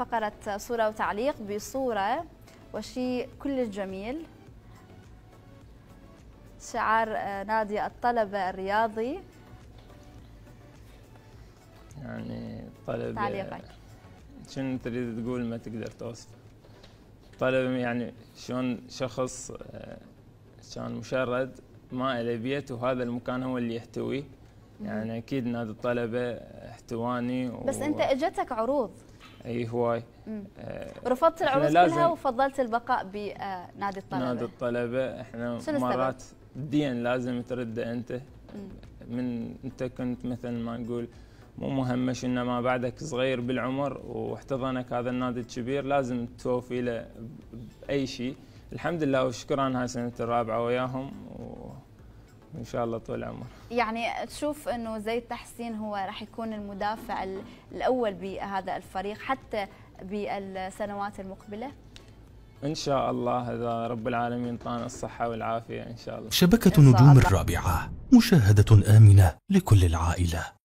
فقرة صورة وتعليق بصورة وشيء كل جميل شعار آه، نادي الطلبة الرياضي. يعني طلب تعليقك. شنو تريد تقول ما تقدر توصف؟ طلب يعني شلون شخص آه، كان مشرد ما له بيت وهذا المكان هو اللي يحتويه. يعني أكيد نادي الطلبة احتواني و... بس أنت إجتك عروض. أي هواي. آه رفضت العروض كلها وفضلت البقاء بنادي الطلبة. نادي الطلبة. إحنا مرات دين لازم ترد أنت. مم. من أنت كنت مثل ما نقول مو مهمش انما بعدك صغير بالعمر واحتضنك هذا النادي الكبير لازم توفي له بأي شيء. الحمد لله وشكرا هاي سنه الرابعة وياهم. وان شاء الله طول العمر. يعني تشوف إنه زيد تحسين هو راح يكون المدافع الأول بهذا الفريق حتى بالسنوات المقبلة؟ إن شاء الله إذا رب العالمين طانا الصحة والعافية إن شاء الله. شبكة نجوم الرابعة مشاهدة آمنة لكل العائلة.